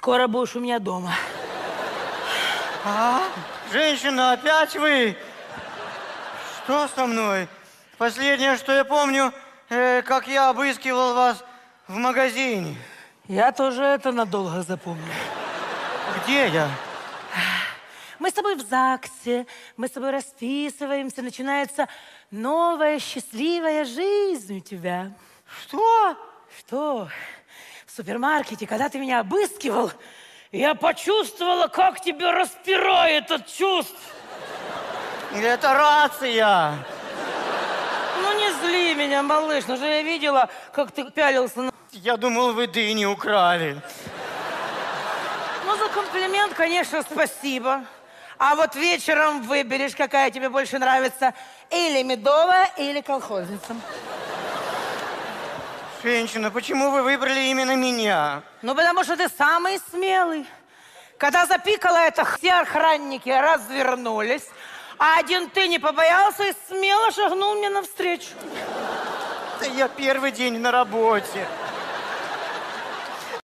Скоро будешь у меня дома. А? Женщина, опять вы? Что со мной? Последнее, что я помню, э, как я обыскивал вас в магазине. Я тоже это надолго запомню. Где я? Мы с тобой в ЗАГСе, мы с тобой расписываемся, начинается новая счастливая жизнь у тебя. Что? Что? В супермаркете, когда ты меня обыскивал, я почувствовала, как тебя распирает от чувств. Это рация. Ну не зли меня, малыш, ну же я видела, как ты пялился на... Я думал, вы дыни украли. Ну за комплимент, конечно, спасибо. А вот вечером выберешь, какая тебе больше нравится. Или медовая, или колхозница. Женщина, почему вы выбрали именно меня? Ну, потому что ты самый смелый. Когда запикала это, все охранники развернулись, а один ты не побоялся и смело шагнул мне навстречу. Да я первый день на работе.